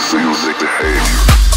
this music to.